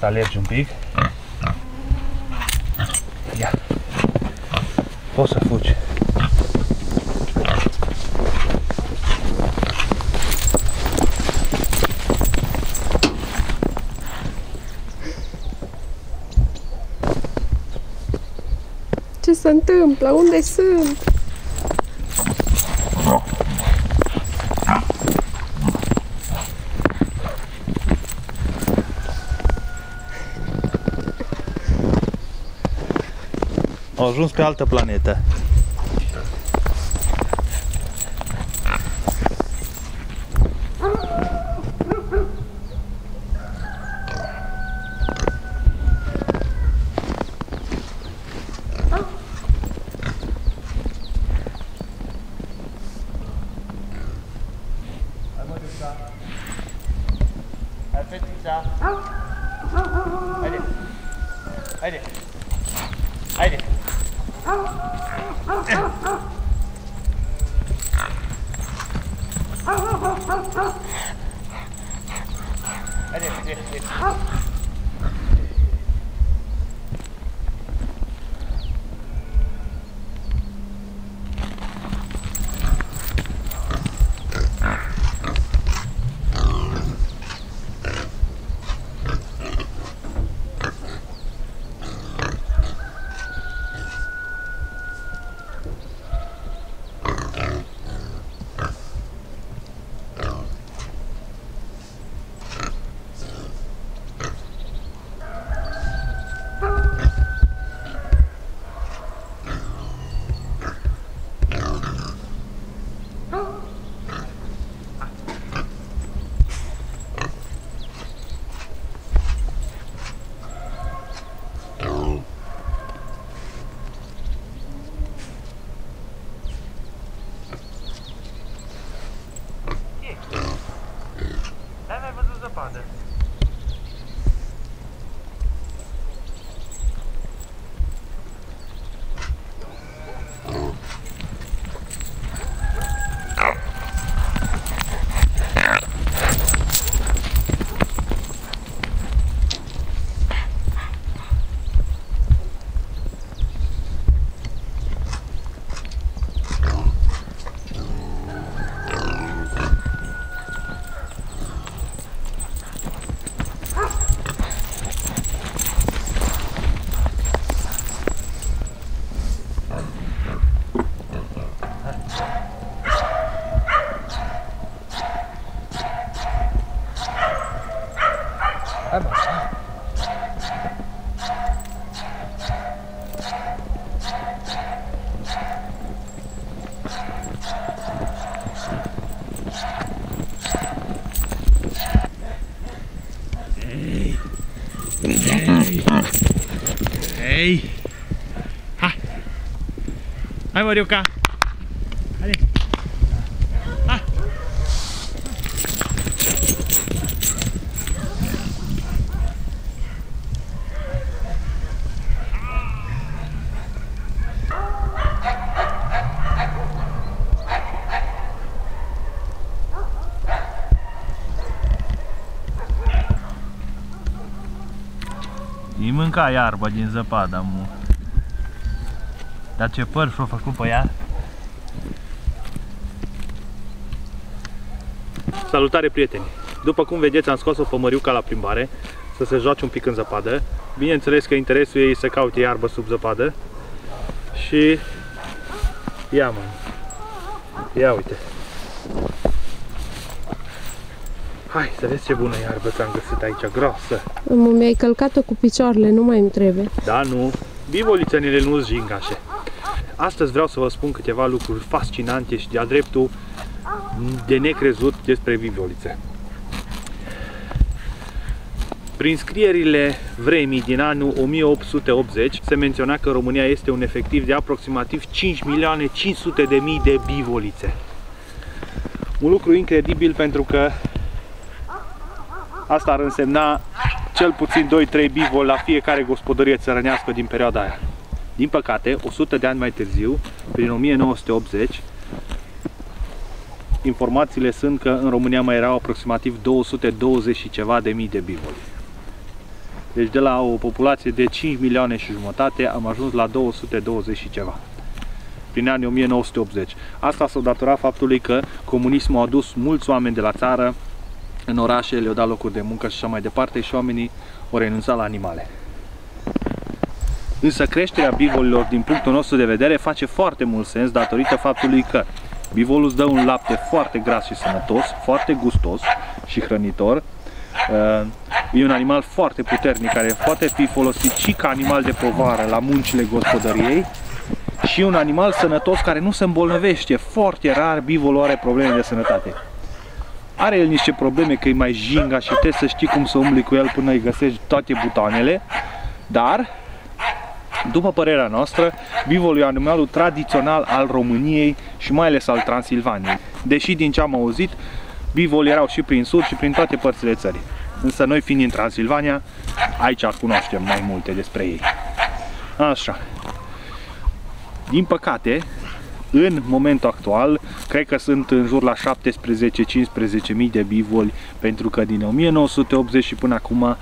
să alergi un pic. Ia. Poți să fugi. Ce se întâmplă? Unde sunt? Ajuns pe altă planetă. Hai, fetița! Haide! Haide! Haide! Haide, haide, haide! N-ai Hai, Măriuca! Hai! Hai! Îi mânca iarba din zăpadă, mu. Dar ce păr și-o făcut pe ea? Salutare prieteni! După cum vedeți am scos-o pe Măriuca la plimbare să se joace un pic în zăpadă. Bineînțeles că interesul ei să caute iarbă sub zăpadă. Și ia mă. Ia uite. Hai să vezi ce bună iarbă ți-am găsit aici, groasă. Mă, mi-ai călcat-o cu picioarele, nu mai îmi trebuie. Da, nu. Bivolițenile nu-s jingașe. Astăzi vreau să vă spun câteva lucruri fascinante și de-a dreptul de necrezut despre bivolițe. Prin scrierile vremii din anul 1880 se menționa că România este un efectiv de aproximativ 5 milioane 500 de mii de bivolițe. Un lucru incredibil pentru că asta ar însemna cel puțin 2-3 bivoli la fiecare gospodărie țărănească din perioada aia. Din păcate, 100 de ani mai târziu, prin 1980, informațiile sunt că în România mai erau aproximativ 220 și ceva de mii de bivoli. Deci de la o populație de 5 milioane și jumătate am ajuns la 220 și ceva prin anii 1980. Asta s-a datorat faptului că comunismul a adus mulți oameni de la țară în orașe, le-au dat locuri de muncă și așa mai departe și oamenii au renunțat la animale. Însă creșterea bivolilor din punctul nostru de vedere face foarte mult sens datorită faptului că bivolul îți dă un lapte foarte gras și sănătos, foarte gustos și hrănitor. Uh, e un animal foarte puternic care poate fi folosit și ca animal de povară la muncile gospodăriei și un animal sănătos care nu se îmbolnăvește. Foarte rar bivolul are probleme de sănătate. Are el niște probleme că e mai jinga și trebuie să știi cum să umbli cu el până îi găsești toate butoanele, dar după părerea noastră, bivolul e animalul tradițional al României și mai ales al Transilvaniei. Deși din ce am auzit, bivoli erau și prin sud și prin toate părțile țării. Însă noi fiind din Transilvania, aici cunoaștem mai multe despre ei. Așa. Din păcate, în momentul actual, cred că sunt în jur la 17-15 mii de bivoli, pentru că din 1980 și până acum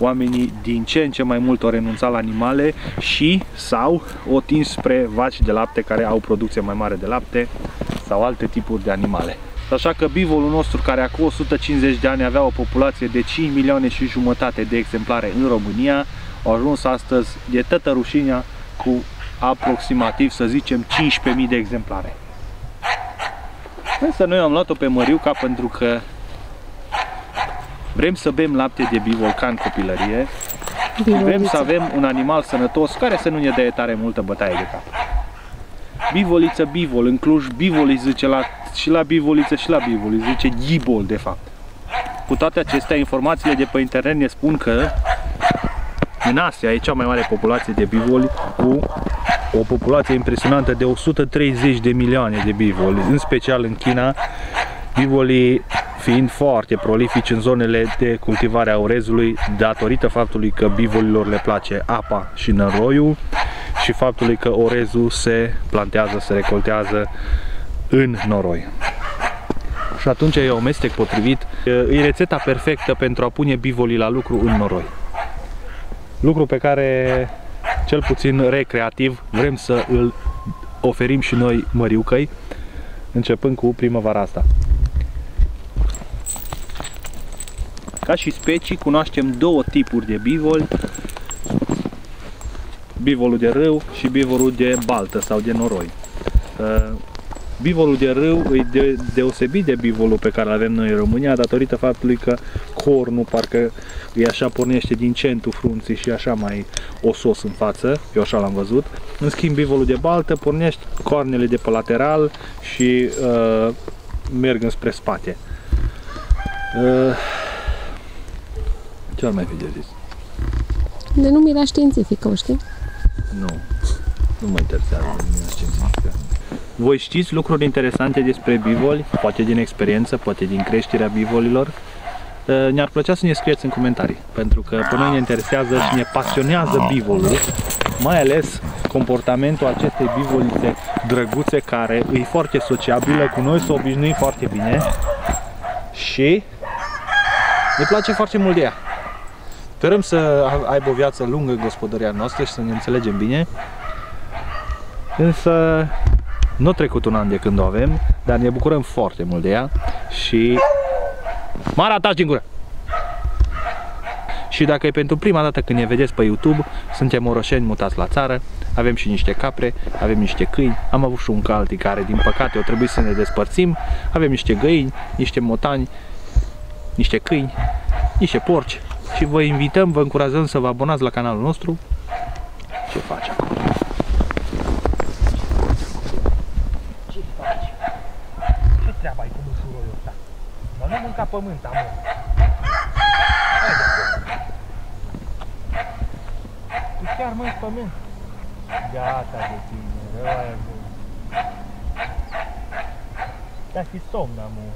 oamenii din ce în ce mai mult au renunțat la animale și sau o tins spre vaci de lapte care au producție mai mare de lapte sau alte tipuri de animale. Așa că bivolul nostru, care acum 150 de ani avea o populație de 5 milioane și jumătate de exemplare în România, a ajuns astăzi de tătă rușinea cu aproximativ, să zicem, 15.000 de exemplare. Însă noi am luat-o pe Măriuca pentru că vrem să bem lapte de bivol ca în copilărie, Bivoliță. vrem să avem un animal sănătos care să nu ne dea tare multă bătaie de cap. Bivoliță, bivol, în Cluj, bivoli zice la, și la bivoliță și la bivoli, zice ghibol de fapt. Cu toate acestea, informațiile de pe internet ne spun că în Asia e cea mai mare populație de bivoli cu o populație impresionantă de 130 de milioane de bivoli, în special în China, bivolii fiind foarte prolifici în zonele de cultivare a orezului datorită faptului că bivolilor le place apa și năroiul și faptului că orezul se plantează, se recoltează în noroi. Și atunci e un mestec potrivit, e rețeta perfectă pentru a pune bivolii la lucru în noroi. Lucru pe care cel puțin recreativ, vrem să îl oferim și noi măriucăi, începând cu primăvara asta. Ca și specii, cunoaștem două tipuri de bivoli, bivolul de râu și bivolul de baltă sau de noroi. Bivolul de râu e de, deosebit de bivolul pe care îl avem noi în România datorită faptului că cornul parcă e așa pornește din centru frunții și așa mai osos în față, eu așa l-am văzut. În schimb bivolul de baltă pornește coarnele de pe lateral și uh, merg înspre spate. Uh, ce ar mai fi de zis? Denumirea științifică, o știi? Nu, nu mă interesează denumirea științifică. Voi știți lucruri interesante despre bivoli, poate din experiență, poate din creșterea bivolilor? Ne-ar plăcea să ne scrieți în comentarii, pentru că pe noi ne interesează și ne pasionează bivolul, mai ales comportamentul acestei bivolițe drăguțe care e foarte sociabilă cu noi, să obișnuim foarte bine și ne place foarte mult de ea. Sperăm să aibă o viață lungă gospodăria noastră și să ne înțelegem bine. Însă nu a trecut un an de când o avem, dar ne bucurăm foarte mult de ea și... Mara, taci din gură! Și dacă e pentru prima dată când ne vedeți pe YouTube, suntem orășeni mutați la țară, avem și niște capre, avem niște câini, am avut și un calti care din păcate o trebuie să ne despărțim, avem niște găini, niște motani, niște câini, niște porci și vă invităm, vă încurajăm să vă abonați la canalul nostru. Ce faci acolo? treaba ai cu mușuroiul ăsta? Mă, nu mânca pământ, amor. Tu chiar mânci pământ? Gata de tine, rău aia bun. Da fi somn, amor.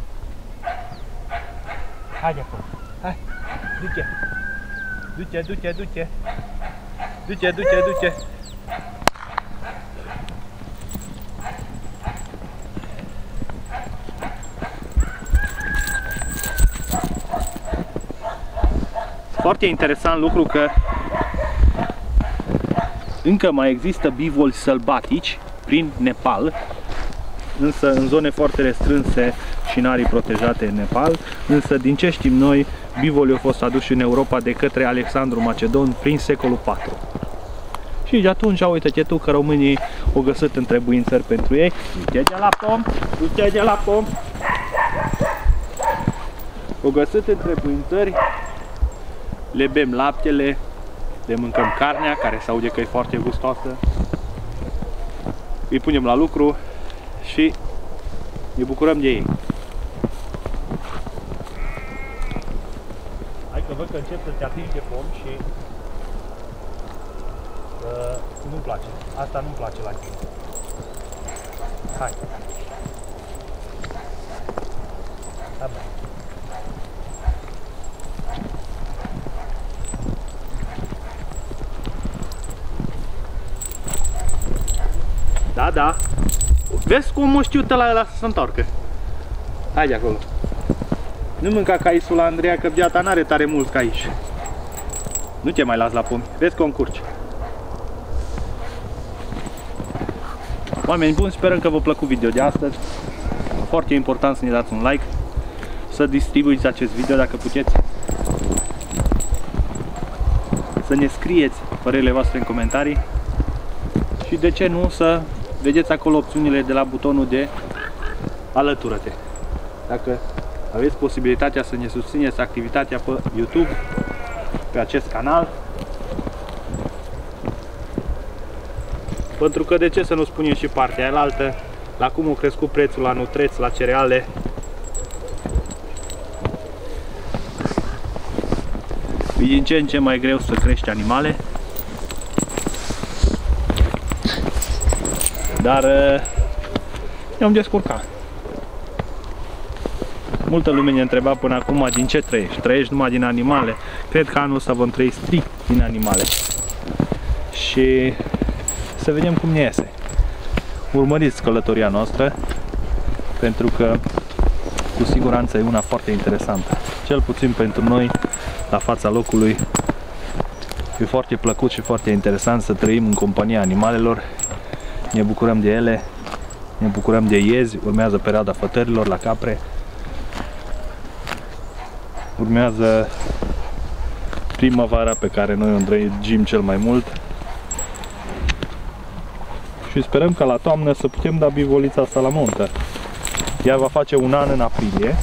Haide acolo, hai, du-te. Du-te, du-te, du-te. Du-te, du-te, du-te. Foarte interesant lucru că încă mai există bivoli sălbatici prin Nepal, însă în zone foarte restrânse și în arii protejate în Nepal, însă din ce știm noi, bivolii au fost aduși în Europa de către Alexandru Macedon prin secolul IV. Și de atunci, uite-te tu că românii au găsit întrebuințări pentru ei. Du-te de la pom, du-te de la pom. Au găsit întrebuințări, le bem laptele, le mâncăm carnea, care se aude că e foarte gustoasă. Îi punem la lucru și ne bucurăm de ei. Hai că văd că încep să te atingi de pom și uh, nu-mi place. Asta nu-mi place la tine. Hai. Da, bă. Da, da. Vezi cum o știu la ăla să se întoarcă. Hai de acolo. Nu mânca caisul la Andreea, că biata n-are tare mult caiși. Nu te mai las la pomi. Vezi că o încurci. Oameni buni, sperăm că v-a plăcut video de astăzi. Foarte important să ne dați un like, să distribuiți acest video dacă puteți, să ne scrieți părerile voastre în comentarii și de ce nu să vedeți acolo opțiunile de la butonul de alătură-te. Dacă aveți posibilitatea să ne susțineți activitatea pe YouTube, pe acest canal, pentru că de ce să nu spunem și partea aia altă, la cum a crescut prețul la nutreți, la cereale, e din ce în ce mai greu să crești animale, dar ne-am descurcat. Multă lume ne întreba până acum din ce trăiești. Trăiești numai din animale. Cred că anul ăsta vom trăi strict din animale. Și să vedem cum ne iese. Urmăriți călătoria noastră pentru că cu siguranță e una foarte interesantă. Cel puțin pentru noi, la fața locului, e foarte plăcut și foarte interesant să trăim în compania animalelor. Ne bucurăm de ele, ne bucurăm de iezi, urmează perioada fătărilor la capre. Urmează primăvara pe care noi o îndrăgim cel mai mult și sperăm că la toamnă să putem da bivolița asta la montă. Ea va face un an în aprilie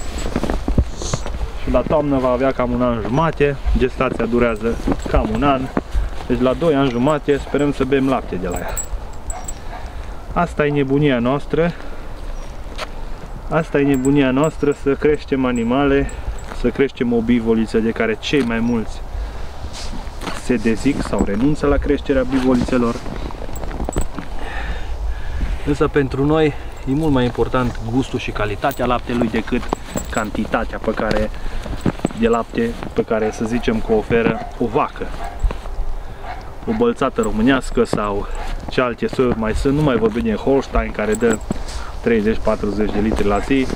și la toamnă va avea cam un an jumate, gestația durează cam un an, deci la 2 ani jumate sperăm să bem lapte de la ea. Asta e nebunia noastră, asta e nebunia noastră să creștem animale, să creștem o bivoliță de care cei mai mulți se dezic sau renunță la creșterea bivolițelor Însă pentru noi e mult mai important gustul și calitatea laptelui decât cantitatea pe care, de lapte pe care să zicem că o oferă o vacă. O bălțată românească sau ce alte soiuri mai sunt, nu mai vorbim de Holstein care dă 30-40 de litri la zi,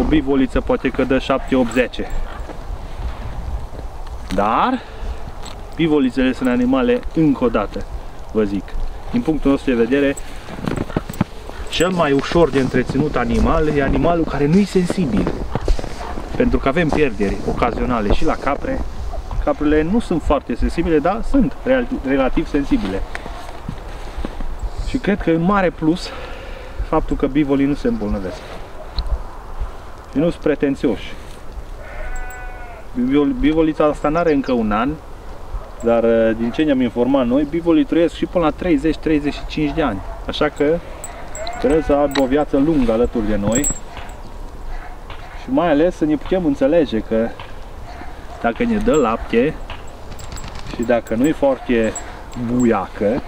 o bivoliță poate că dă 7-8-10. Dar bivolițele sunt animale încă o dată, vă zic. Din punctul nostru de vedere, cel mai ușor de întreținut animal e animalul care nu e sensibil. Pentru că avem pierderi ocazionale și la capre. Caprele nu sunt foarte sensibile, dar sunt relativ sensibile. Și cred că e un mare plus faptul că bivolii nu se îmbolnăvesc. Și nu sunt pretențioși. Bivolița asta nu are încă un an, dar din ce ne-am informat noi, bivolii trăiesc și până la 30-35 de ani. Așa că Trebuie să aibă o viață lungă alături de noi și mai ales să ne putem înțelege că dacă ne dă lapte și dacă nu e foarte buiacă,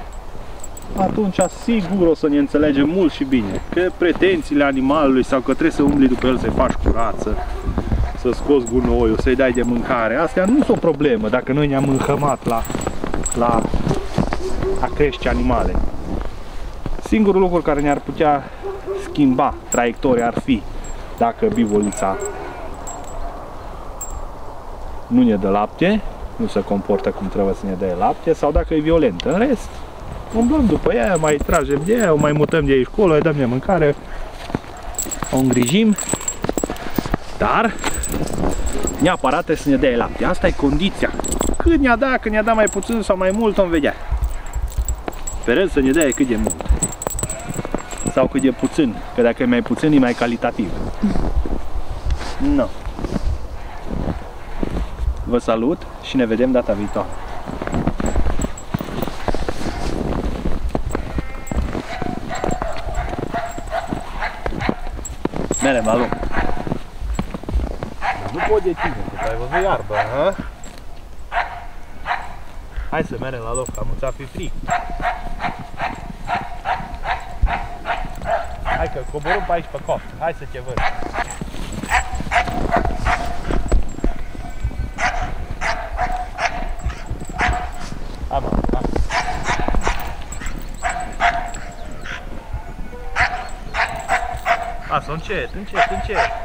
atunci sigur o să ne înțelegem mult și bine. Că pretențiile animalului sau că trebuie să umbli după el să-i faci curață, să scoți gunoiul, să-i dai de mâncare, astea nu sunt o problemă dacă noi ne-am înhămat la, la a crește animale. Singurul lucru care ne-ar putea schimba traiectoria ar fi dacă bivolița nu ne dă lapte nu se comportă cum trebuie să ne dea lapte sau dacă e violent. În rest, umblăm după ea, mai tragem de ea, o mai mutăm de aici acolo, îi dăm de mâncare, o îngrijim, dar neapărat trebuie să ne dea lapte. Asta e condiția. Când ne-a dat, când ne-a dat mai puțin sau mai mult, vom vedea. Sperăm să ne dea cât de mult. Sau cât de puțin, că dacă e mai puțin, e mai calitativ. No. Vă salut și ne vedem data viitoare. Merem la loc. Nu pot de tine, că ai văzut iarbă, ha? Hai să merem la loc, că am ți fi frig. Hai că coborâm pe aici pe copt. Hai să te văd. Hai mă, hai. Lasă, încet, încet, încet.